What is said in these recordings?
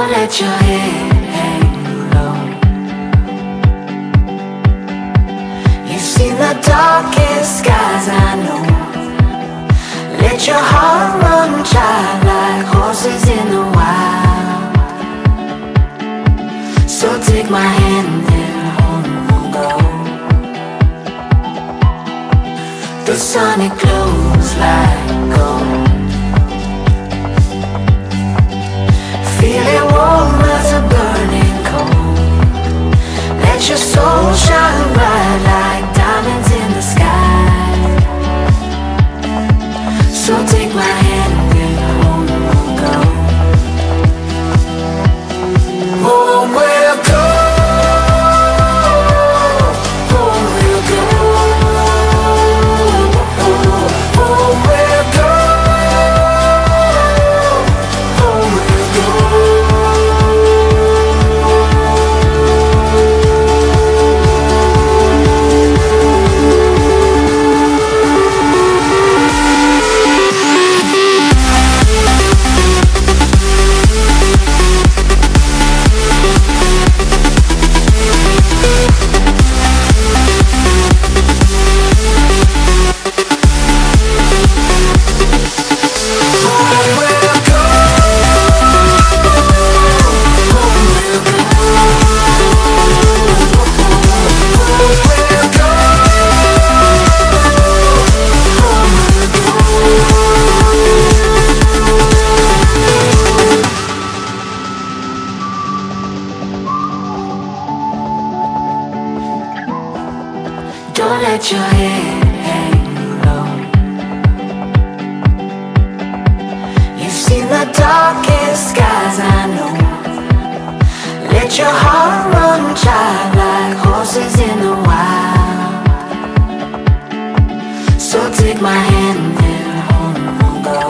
Don't let your head hang low. You've seen the darkest skies, I know. Let your heart run child like horses in the wild. So take my hand and home we'll go. The sun it glows like gold. Let your soul shine bright like diamonds in the sky. So skies, I know. Let your heart run child like horses in the wild. So take my hand and home we'll go.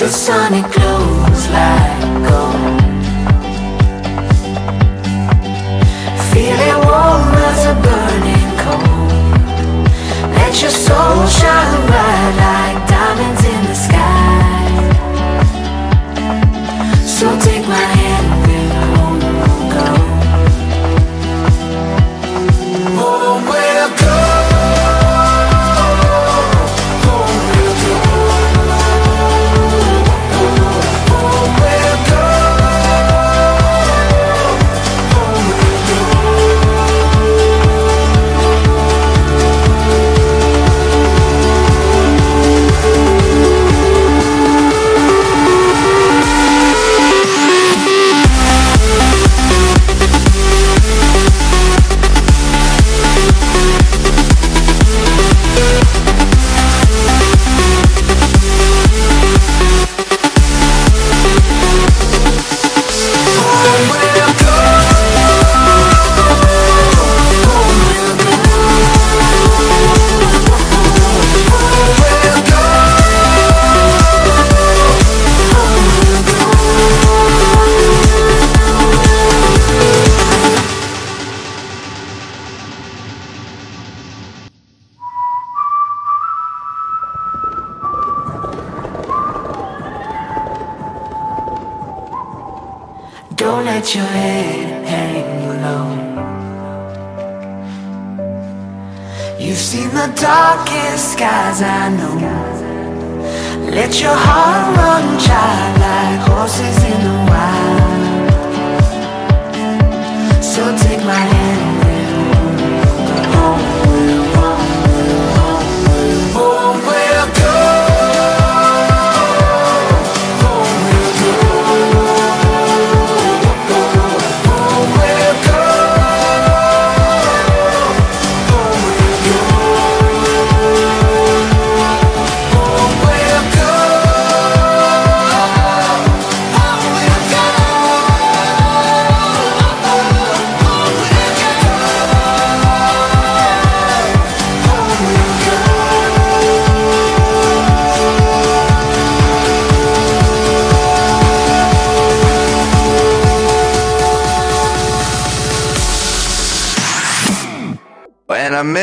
The sun it glows like gold. Feeling warm as a burning coal. Let your soul shine bright like So take Don't let your head hang low. You've seen the darkest skies, I know. Let your heart run child like horses in the wild. So take my hand